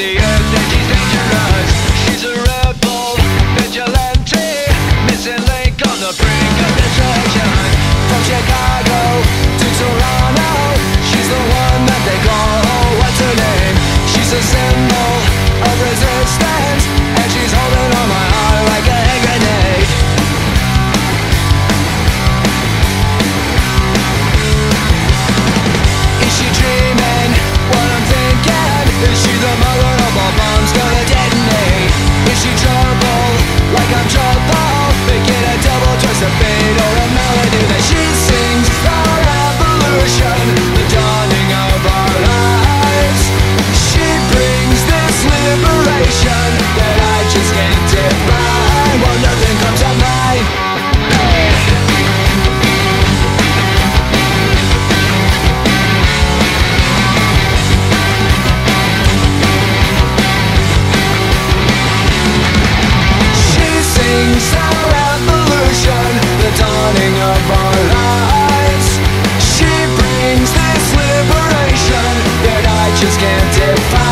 the earth. just can't define